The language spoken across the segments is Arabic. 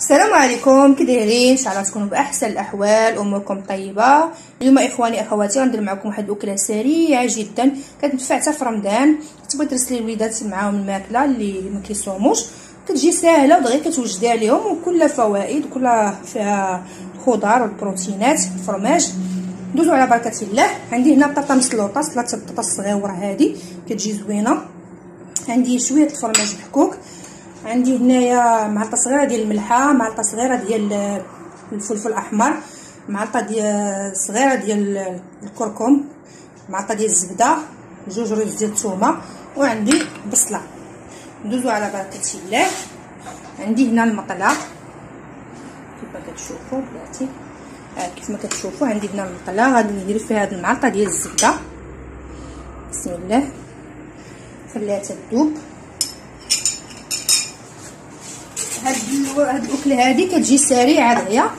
السلام عليكم. كي دايرين؟ إن شاء الله تكونوا بأحسن الأحوال أموركم طيبة. اليوم إخواني أخواتي غندير معكم واحد الأكلة سريعة جدا. كتنفع حتى في رمضان. تبغي ترسلي الوليدات معاهم الماكلة اللي ما كيصوموش. كتجي ساهلة ودغيا كتوجديها لهم وكلها فوائد وكلها فيها الخضار والبروتينات الفرماج ندوزو على بركة الله. عندي هنا بطاطا مسلوطة ثلاثة بطاطا صغيرة هذه كتجي زوينة. عندي شوية الفرماج محكوك عندي هنايا معلقة صغيرة ديال الملحه معلقة صغيرة ديال الفلفل الأحمر معلقة ديال صغيرة ديال الكركم معلقة ديال الزبدة جوج رز ديال الثومه وعندي بصلة. ندوزو على بركة الله. عندي هنا المقلة. كيف ما كتشوفوا بلاتي آه كيف ما كتشوفوا عندي هنا المقلة. غادي ندير فيها هاد المعلقة ديال الزبدة. بسم الله. خليها تذوب هاد الأكلة هادي كتجي سريعة دغيا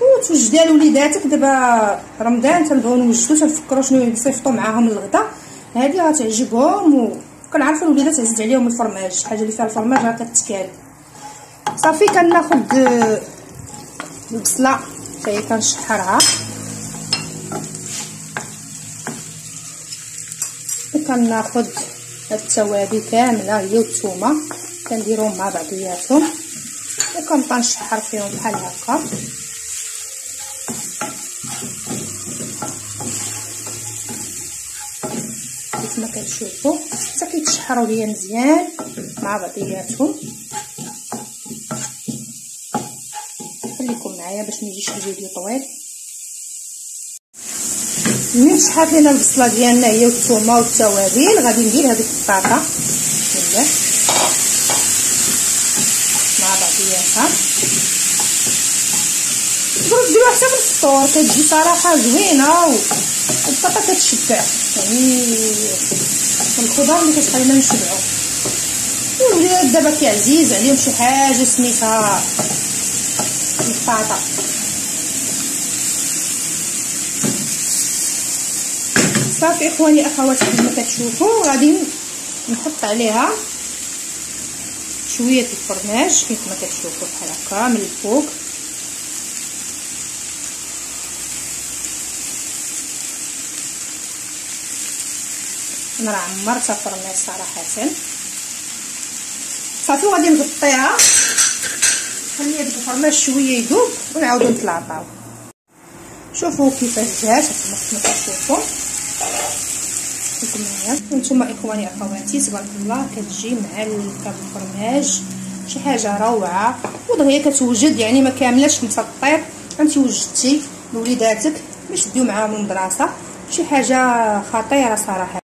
وتوجدها لوليداتك دابا رمضان تنبغيو نوجدو تنفكروا شنو يصيفطوا معاهم الغدا هادي غتعجبهم وكنعرفوا الوليدات عزيز عليهم الفرماج الحاجة اللي فيها الفرماج راه كتكال. صافي كناخذ البصلة حتى كنشحرها. وكناخذ هاد التوابل كاملة هي والثومه كنديرهم مع بعضياتهم. وكنبقى نشحر فيهم بحال هكا. كيف ما كتشوفوا حتى كيتشحروا ليا مزيان مع بعضياتهم. خليكم معايا باش ما يجيش الفيديو طويل. ملي تشحرت لينا البصلة ديالنا هي والثومه والتوابل؟ غادي ندير هذيك البطاطا بعضياتها تقدروا ديروها حتى في الفطور كتجي صراحة زوينه والبطاطا كتشبع يعني الخضار اللي كتخلينا نشبعو والوليدات دابا كيعزيز عليهم شي حاجة سميتها البطاطا صافي اخواني اخواتي كما كتشوفوا غادي نحط عليها شوية الفرماج كيف ما كتشوفوا بحال هكا من الفوق. أنا راه عمرتها فرماج صراحة. صافي غادي نغطيها. خلي هذيك الفرماج شوية يذوب ونعاودو نتلاطاو. شوفوا كيفاش جات كما كتشوفوا معايا نتوما اخواني اخواتي تبارك الله كتجي مع الفرماج شي حاجة روعة. ودغيا كتوجد يعني ما كاملاش مسطير أنت وجدتي لوليداتك باش ديو معاهم المدرسة شي حاجة خطيرة صراحة.